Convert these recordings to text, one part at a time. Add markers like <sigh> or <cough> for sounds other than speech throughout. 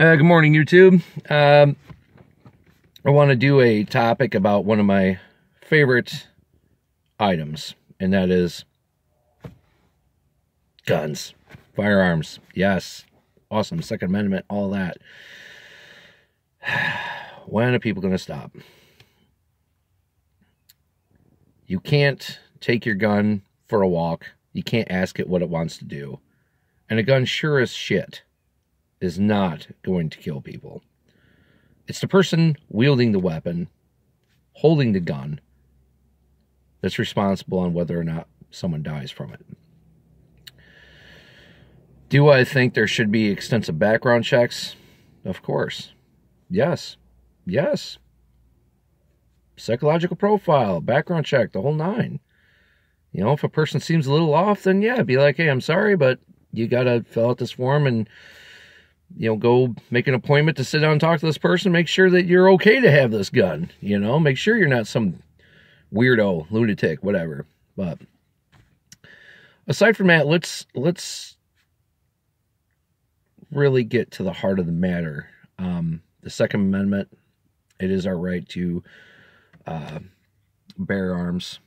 Uh, good morning, YouTube. Um, I want to do a topic about one of my favorite items, and that is guns, firearms. Yes, awesome. Second Amendment, all that. <sighs> When are people going to stop? You can't take your gun for a walk. You can't ask it what it wants to do. And a gun sure as shit is not going to kill people. It's the person wielding the weapon, holding the gun, that's responsible on whether or not someone dies from it. Do I think there should be extensive background checks? Of course. Yes. Yes. Psychological profile, background check, the whole nine. You know, if a person seems a little off, then yeah, be like, hey, I'm sorry, but you got to fill out this form and you know, go make an appointment to sit down and talk to this person. Make sure that you're okay to have this gun. You know, make sure you're not some weirdo, lunatic, whatever. But aside from that, let's let's really get to the heart of the matter. Um, the Second Amendment. It is our right to uh, bear arms.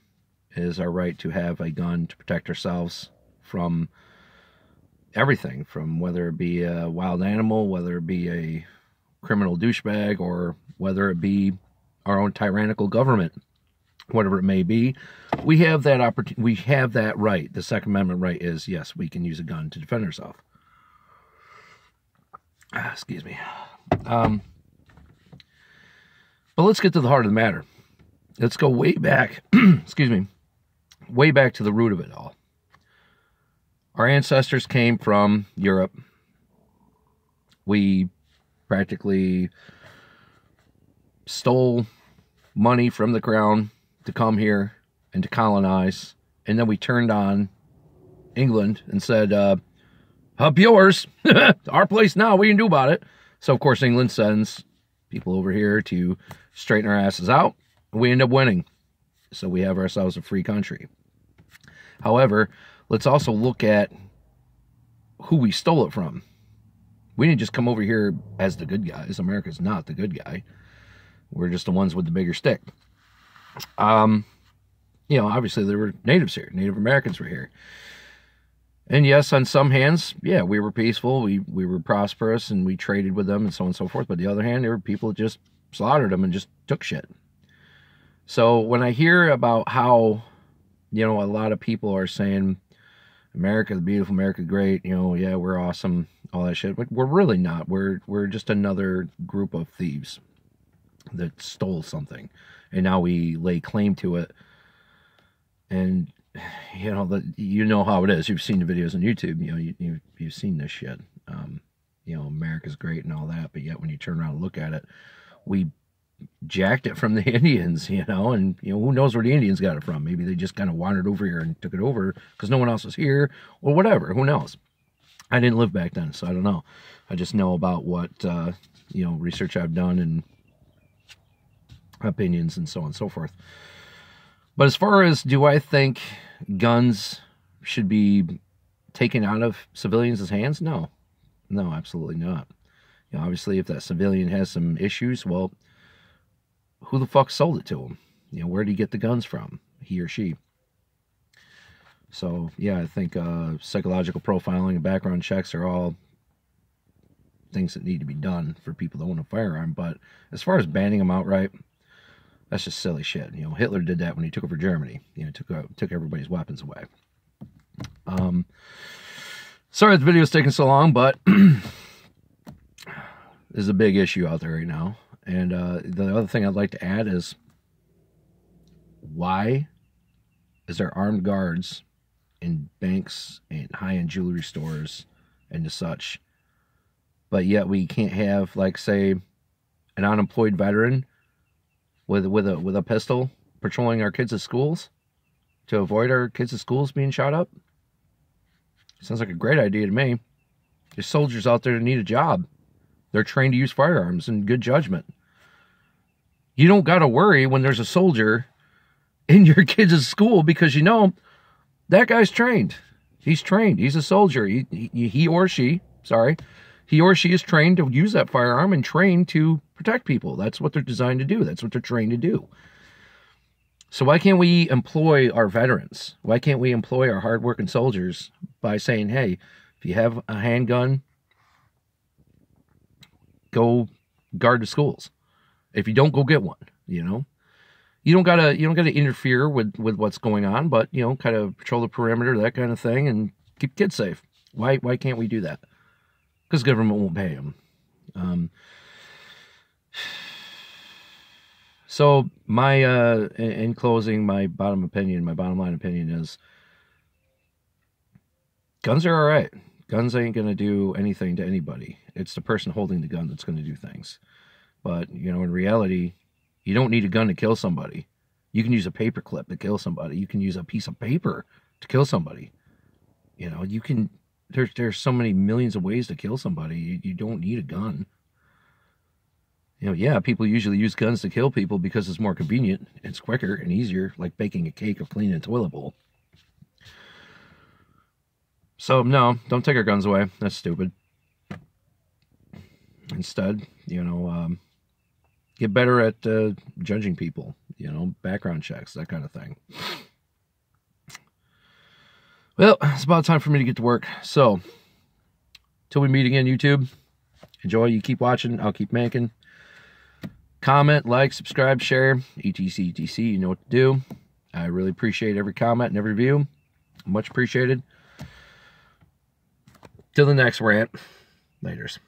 It is our right to have a gun to protect ourselves from everything from whether it be a wild animal, whether it be a criminal douchebag, or whether it be our own tyrannical government, whatever it may be. We have that opportunity. We have that right. The Second Amendment right is yes, we can use a gun to defend ourselves. Ah, excuse me. Um, but let's get to the heart of the matter. Let's go way back. <clears throat> excuse me. Way back to the root of it all. Our ancestors came from Europe. We practically stole money from the crown to come here and to colonize. And then we turned on England and said, uh, up yours, <laughs> our place now, you can do about it? So, of course, England sends people over here to straighten our asses out. We end up winning. So we have ourselves a free country. However, let's also look at who we stole it from. We didn't just come over here as the good guys. America's not the good guy. We're just the ones with the bigger stick. Um, you know, obviously there were natives here. Native Americans were here. And yes, on some hands, yeah, we were peaceful. We we were prosperous, and we traded with them, and so on and so forth. But the other hand, there were people that just slaughtered them and just took shit. So when I hear about how, you know, a lot of people are saying, America the beautiful, America great, you know, yeah, we're awesome, all that shit. But we're really not. We're we're just another group of thieves that stole something, and now we lay claim to it. And you know the you know how it is. You've seen the videos on YouTube. You know you, you you've seen this shit. Um, you know America's great and all that, but yet when you turn around and look at it, we jacked it from the <laughs> Indians, you know, and you know who knows where the Indians got it from? Maybe they just kind of wandered over here and took it over because no one else was here, or whatever. Who knows? I didn't live back then, so I don't know. I just know about what uh, you know research I've done and opinions and so on and so forth. But as far as do I think guns should be taken out of civilians' hands? No, no, absolutely not. You know, obviously, if that civilian has some issues, well, who the fuck sold it to him? You know, where did he get the guns from? He or she. So, yeah, I think uh, psychological profiling and background checks are all things that need to be done for people that own a firearm. But as far as banning them outright, that's just silly shit. You know, Hitler did that when he took over Germany. You know, took uh, took everybody's weapons away. Um, sorry the video's taking so long, but <clears throat> this is a big issue out there right now. And uh, the other thing I'd like to add is why is there armed guards in banks and high-end jewelry stores and such, but yet we can't have like say an unemployed veteran with with a with a pistol patrolling our kids schools to avoid our kids schools being shot up? Sounds like a great idea to me. There's soldiers out there that need a job. They're trained to use firearms and good judgment. You don't got to worry when there's a soldier in your <laughs> kids' school because you know that guy's trained. He's trained. He's a soldier. He, he, he or she, sorry, he or she is trained to use that firearm and trained to protect people. That's what they're designed to do. That's what they're trained to do. So why can't we employ our veterans? Why can't we employ our hardworking soldiers by saying, "Hey, if you have a handgun, go guard the schools. If you don't, go get one." You know, you don't gotta you don't gotta interfere with with what's going on, but you know, kind of patrol the perimeter, that kind of thing, and keep kids safe. Why why can't we do that? Because government won't pay them. Um, <sighs> so my uh, in closing, my bottom opinion, my bottom line opinion is guns are all right. Guns ain't gonna do anything to anybody. It's the person holding the gun that's gonna do things. But you know, in reality, you don't need a gun to kill somebody. You can use a paper clip to kill somebody. You can use a piece of paper to kill somebody. You know, you can there's there's so many millions of ways to kill somebody. You, you don't need a gun. You know, yeah, people usually use guns to kill people because it's more convenient, it's quicker and easier, like baking a cake or cleaning a toilet bowl. So no, don't take our guns away. That's stupid. Instead, you know, um, get better at uh, judging people. You know, background checks, that kind of thing. Well, it's about time for me to get to work. So, till we meet again, YouTube. Enjoy. You keep watching. I'll keep making. Comment, like, subscribe, share. ETC, ETC. You know what to do. I really appreciate every comment and every view. Much appreciated. Till the next rant. Laters.